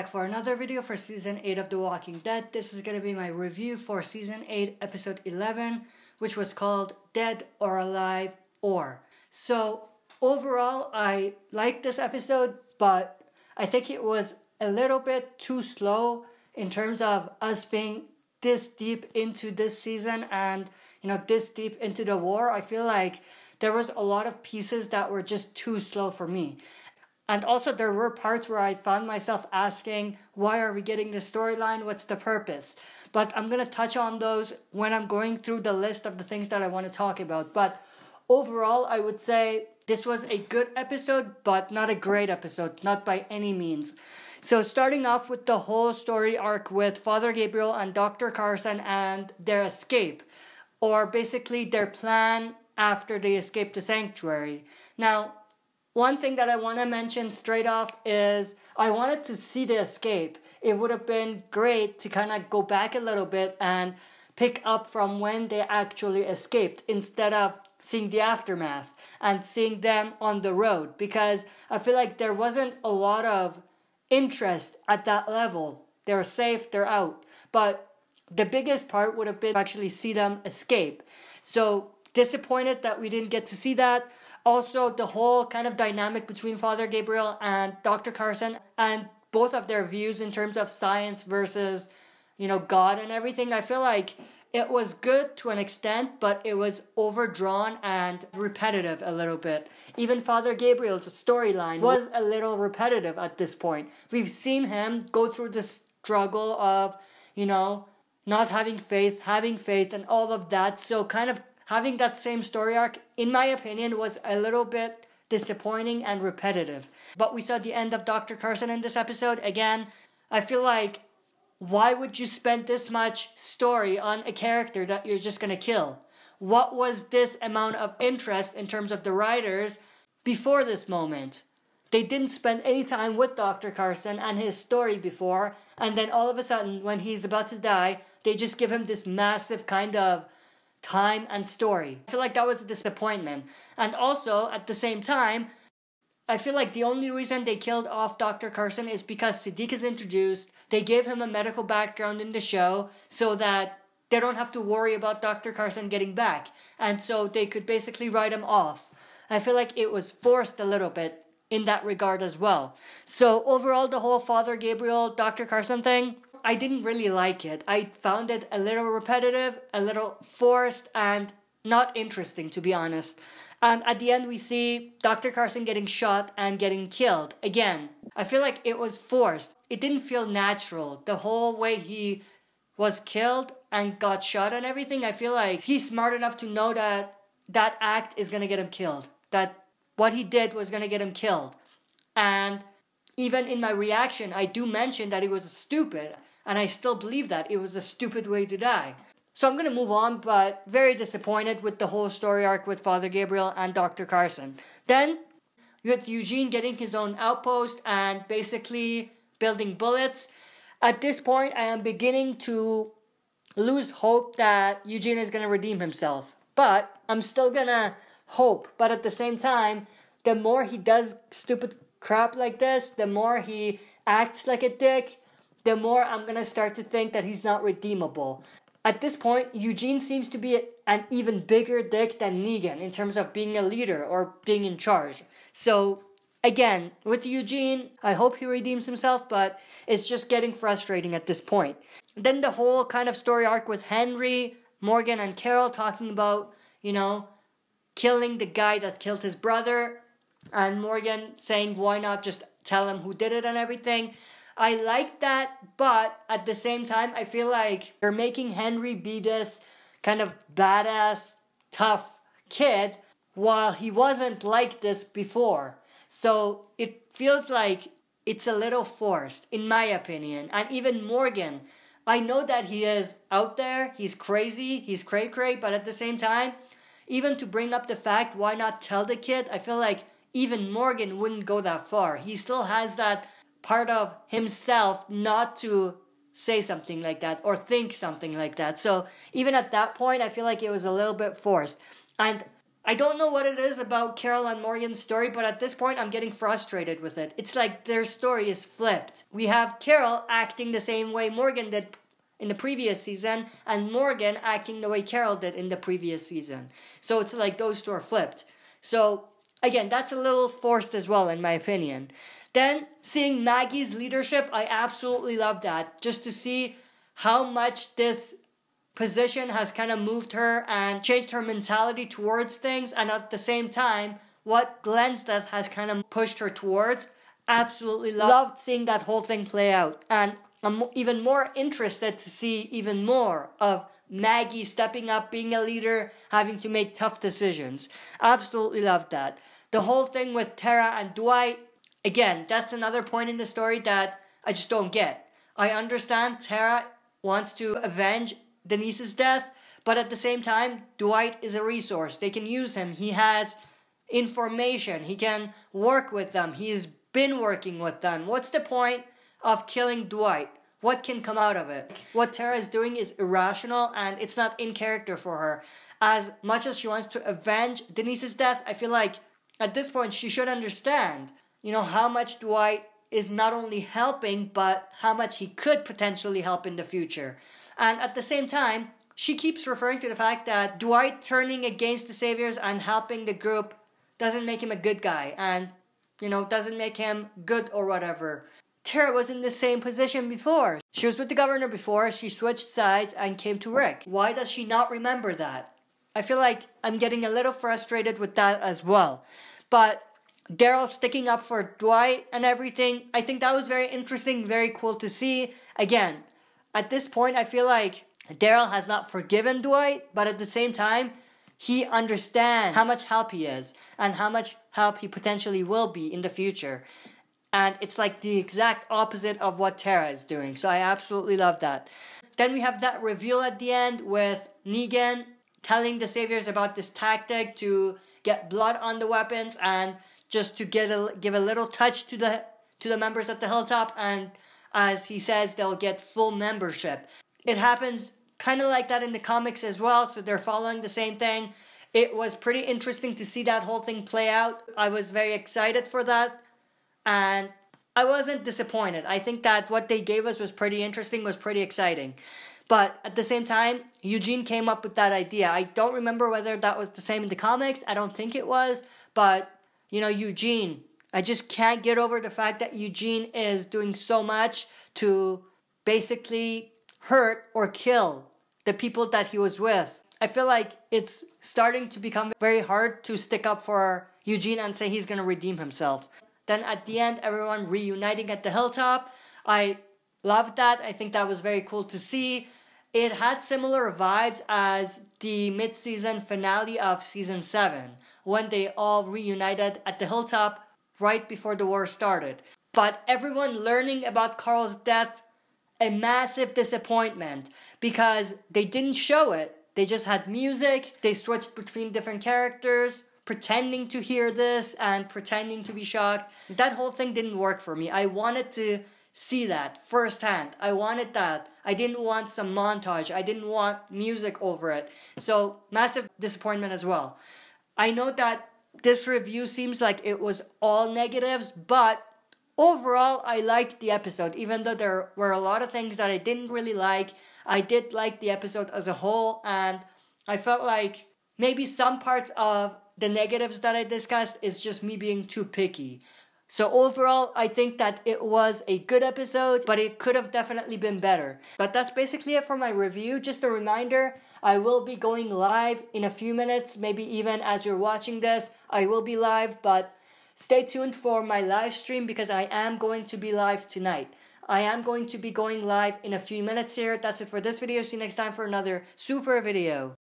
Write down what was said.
back for another video for season 8 of The Walking Dead. This is going to be my review for season 8, episode 11, which was called Dead or Alive or. So, overall, I like this episode, but I think it was a little bit too slow in terms of us being this deep into this season and, you know, this deep into the war. I feel like there was a lot of pieces that were just too slow for me. And also, there were parts where I found myself asking, why are we getting this storyline? What's the purpose? But I'm going to touch on those when I'm going through the list of the things that I want to talk about. But overall, I would say this was a good episode, but not a great episode, not by any means. So, starting off with the whole story arc with Father Gabriel and Dr. Carson and their escape, or basically their plan after they escape the sanctuary. Now, one thing that I want to mention straight off is I wanted to see the escape. It would have been great to kind of go back a little bit and pick up from when they actually escaped instead of seeing the aftermath and seeing them on the road because I feel like there wasn't a lot of interest at that level. They're safe, they're out. But the biggest part would have been actually see them escape. So disappointed that we didn't get to see that also the whole kind of dynamic between Father Gabriel and Dr. Carson and both of their views in terms of science versus, you know, God and everything. I feel like it was good to an extent, but it was overdrawn and repetitive a little bit. Even Father Gabriel's storyline was a little repetitive at this point. We've seen him go through the struggle of, you know, not having faith, having faith, and all of that. So, kind of having that same story arc, in my opinion, was a little bit disappointing and repetitive. But we saw the end of Dr. Carson in this episode. Again, I feel like why would you spend this much story on a character that you're just gonna kill? What was this amount of interest in terms of the writers before this moment? They didn't spend any time with Dr. Carson and his story before, and then all of a sudden, when he's about to die, they just give him this massive kind of time, and story. I feel like that was a disappointment. And also, at the same time, I feel like the only reason they killed off Dr. Carson is because Siddiq is introduced. They gave him a medical background in the show so that they don't have to worry about Dr. Carson getting back. And so they could basically write him off. I feel like it was forced a little bit in that regard as well. So overall, the whole Father Gabriel, Dr. Carson thing, I didn't really like it. I found it a little repetitive, a little forced, and not interesting, to be honest. And at the end, we see Dr. Carson getting shot and getting killed. Again, I feel like it was forced. It didn't feel natural. The whole way he was killed and got shot and everything, I feel like he's smart enough to know that that act is gonna get him killed. That what he did was gonna get him killed. And even in my reaction, I do mention that he was stupid and I still believe that it was a stupid way to die. So I'm gonna move on, but very disappointed with the whole story arc with Father Gabriel and Dr. Carson. Then had Eugene getting his own outpost and basically building bullets. At this point, I am beginning to lose hope that Eugene is gonna redeem himself. But I'm still gonna hope. But at the same time, the more he does stupid crap like this, the more he acts like a dick, the more I'm gonna start to think that he's not redeemable. At this point, Eugene seems to be an even bigger dick than Negan in terms of being a leader or being in charge. So, again, with Eugene, I hope he redeems himself, but it's just getting frustrating at this point. Then the whole kind of story arc with Henry, Morgan, and Carol talking about, you know, killing the guy that killed his brother, and Morgan saying, why not just tell him who did it and everything. I like that, but at the same time, I feel like they're making Henry be this kind of badass, tough kid while he wasn't like this before. So it feels like it's a little forced, in my opinion. And even Morgan, I know that he is out there, he's crazy, he's cray cray, but at the same time, even to bring up the fact, why not tell the kid? I feel like even Morgan wouldn't go that far. He still has that part of himself not to say something like that or think something like that. So even at that point, I feel like it was a little bit forced. And I don't know what it is about Carol and Morgan's story, but at this point I'm getting frustrated with it. It's like their story is flipped. We have Carol acting the same way Morgan did in the previous season, and Morgan acting the way Carol did in the previous season. So it's like those two are flipped. So again, that's a little forced as well, in my opinion. Then seeing Maggie's leadership, I absolutely love that. Just to see how much this position has kind of moved her and changed her mentality towards things, and at the same time, what Glenn's death has kind of pushed her towards. Absolutely loved seeing that whole thing play out, and I'm even more interested to see even more of Maggie stepping up, being a leader, having to make tough decisions. Absolutely loved that. The whole thing with Tara and Dwight, again, that's another point in the story that I just don't get. I understand Tara wants to avenge Denise's death, but at the same time, Dwight is a resource. They can use him. He has information. He can work with them. He's been working with them. What's the point of killing Dwight? What can come out of it? What Tara is doing is irrational and it's not in character for her. As much as she wants to avenge Denise's death, I feel like at this point she should understand, you know, how much Dwight is not only helping, but how much he could potentially help in the future. And at the same time, she keeps referring to the fact that Dwight turning against the Saviors and helping the group doesn't make him a good guy and, you know, doesn't make him good or whatever. Tara was in the same position before. She was with the governor before, she switched sides and came to Rick. Why does she not remember that? I feel like I'm getting a little frustrated with that as well. But Daryl sticking up for Dwight and everything, I think that was very interesting, very cool to see. Again, at this point, I feel like Daryl has not forgiven Dwight, but at the same time, he understands how much help he is and how much help he potentially will be in the future. And it's like the exact opposite of what Tara is doing. So I absolutely love that. Then we have that reveal at the end with Negan telling the saviors about this tactic to get blood on the weapons and just to get a, give a little touch to the to the members at the hilltop and as he says, they'll get full membership. It happens kind of like that in the comics as well, so they're following the same thing. It was pretty interesting to see that whole thing play out. I was very excited for that, and I wasn't disappointed. I think that what they gave us was pretty interesting, was pretty exciting. But at the same time, Eugene came up with that idea. I don't remember whether that was the same in the comics. I don't think it was. But, you know, Eugene, I just can't get over the fact that Eugene is doing so much to basically hurt or kill the people that he was with. I feel like it's starting to become very hard to stick up for Eugene and say he's going to redeem himself. Then at the end, everyone reuniting at the hilltop. I loved that. I think that was very cool to see. It had similar vibes as the mid season finale of season 7 when they all reunited at the hilltop right before the war started. But everyone learning about Carl's death, a massive disappointment because they didn't show it. They just had music, they switched between different characters, pretending to hear this and pretending to be shocked. That whole thing didn't work for me. I wanted to see that firsthand. I wanted that. I didn't want some montage. I didn't want music over it. So, massive disappointment as well. I know that this review seems like it was all negatives, but overall, I liked the episode. Even though there were a lot of things that I didn't really like, I did like the episode as a whole, and I felt like maybe some parts of the negatives that I discussed is just me being too picky. So overall, I think that it was a good episode, but it could have definitely been better. But that's basically it for my review. Just a reminder, I will be going live in a few minutes, maybe even as you're watching this, I will be live, but stay tuned for my live stream because I am going to be live tonight. I am going to be going live in a few minutes here. That's it for this video. See you next time for another super video.